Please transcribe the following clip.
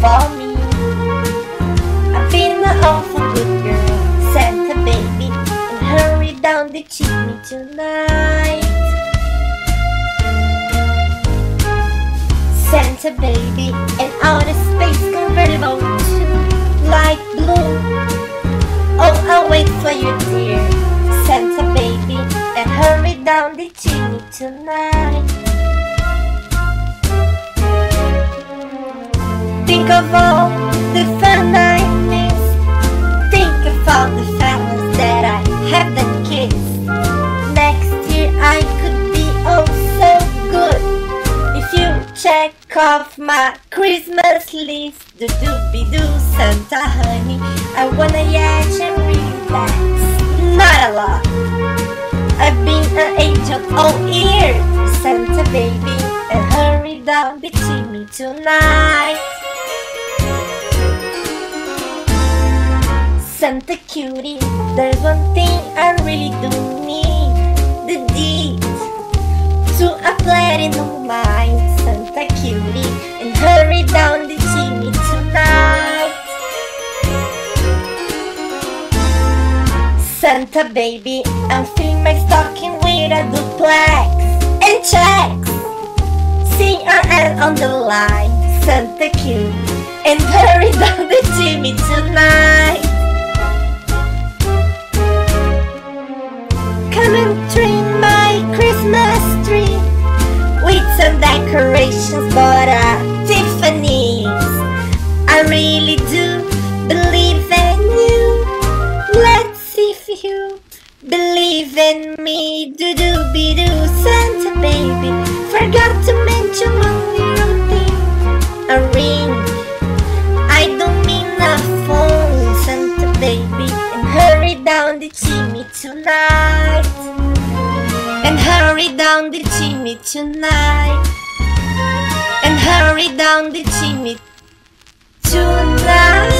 for me. I've been an awful good girl, Santa baby, and hurry down the chimney tonight. Santa baby, and outer space convertible to light blue. Oh, I'll wait for you, dear Santa baby, and hurry down the chimney tonight. Think of all the fun I miss. Think of all the fellas that I haven't kissed. Next year I could be oh so good if you check off my Christmas list. Do doobie doo Santa honey, I wanna yash and relax. Not a lot. I've been an angel all year, Santa baby, and hurry down the chimney tonight. Santa cutie, there's one thing I really do need the deed to a platinum mine. Santa cutie, and hurry down the chimney tonight. Santa baby, I'm filling my stocking with a duplex and checks. Sing our ad on the line, Santa cutie, and hurry down the chimney tonight. Decorations bought at Tiffany's. I really do believe in you. Let's see if you believe in me. Do do be do Santa baby. Forgot to mention one little thing. A ring. I don't mean a phone, Santa baby. And hurry down the chimney tonight. And hurry down the chimney tonight. Hurry down the chimney tonight.